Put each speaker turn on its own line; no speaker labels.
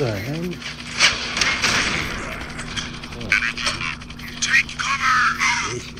the hell?
Take cover!